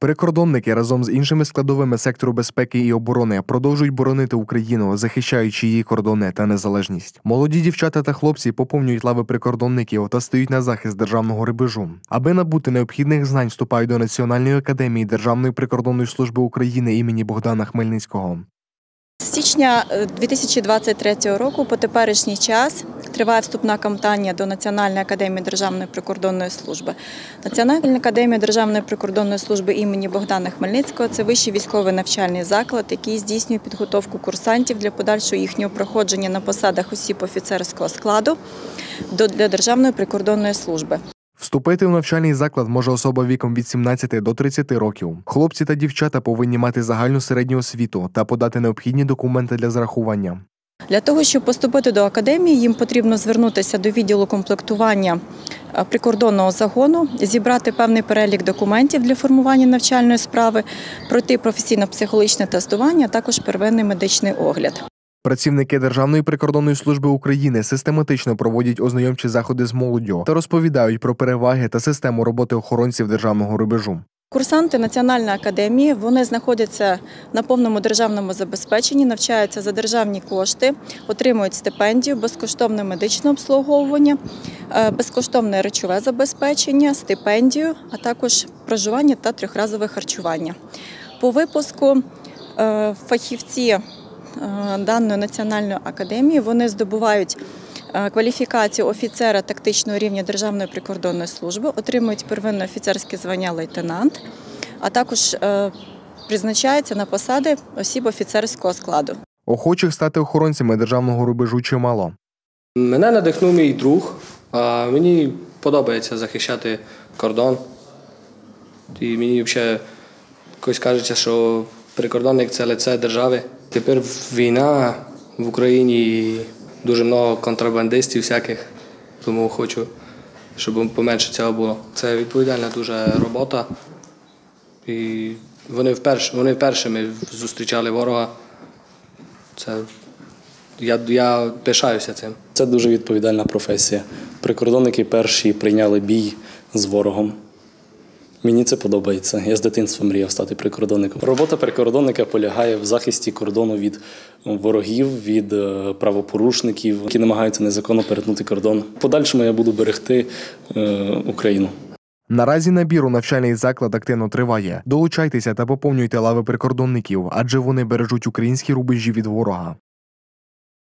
Прикордонники разом з іншими складовими сектору безпеки і оборони продовжують боронити Україну, захищаючи її кордони та незалежність. Молоді дівчата та хлопці поповнюють лави прикордонників та стають на захист державного рубежу. Аби набути необхідних знань, вступають до Національної академії Державної прикордонної служби України імені Богдана Хмельницького. З січня е, 2023 року по теперішній час триває вступна кампанія до Національної академії Державної прикордонної служби. Національна академія Державної прикордонної служби імені Богдана Хмельницького це вищий військовий навчальний заклад, який здійснює підготовку курсантів для подальшого їхнього проходження на посадах осіб офіцерського складу для Державної прикордонної служби. Вступити у навчальний заклад може особа віком від 17 до 30 років. Хлопці та дівчата повинні мати загальну середню освіту та подати необхідні документи для зарахування. Для того, щоб поступити до академії, їм потрібно звернутися до відділу комплектування е, прикордонного загону, зібрати певний перелік документів для формування навчальної справи, пройти професійно-психологічне тестування, також первинний медичний огляд. Працівники Державної прикордонної служби України систематично проводять ознайомчі заходи з молоддю та розповідають про переваги та систему роботи охоронців державного рубежу. Курсанти Національної академії вони знаходяться на повному державному забезпеченні, навчаються за державні кошти, отримують стипендію, безкоштовне медичне обслуговування, е, безкоштовне речове забезпечення, стипендію, а також проживання та трьохразове харчування. По випуску е, фахівці е, даної національної академії вони здобувають кваліфікацію офіцера тактичного рівня Державної прикордонної служби, отримують первинне офіцерське звання лейтенант, а також е, призначаються на посади осіб офіцерського складу. Охочих стати охоронцями державного рубежу чимало. Мене надихнув мій друг. А мені подобається захищати кордон. І мені взагалі якось кажеться, що прикордонник це лице держави. Тепер війна в Україні дуже багато контрабандистів всяких, тому хочу, щоб поменше цього було. Це відповідальна дуже робота. І вони вперше, вони першими зустрічали ворога. Це я, я пишаюся цим. Це дуже відповідальна професія. Прикордонники перші прийняли бій з ворогом. Мені це подобається. Я з дитинства мріяв стати прикордонником. Робота прикордонника полягає в захисті кордону від ворогів, від е, правопорушників, які намагаються незаконно перетнути кордон. Подальшому я буду берегти е, Україну. Наразі набір у навчальний заклад активно триває. Долучайтеся та поповнюйте лави прикордонників, адже вони бережуть українські рубежі від ворога.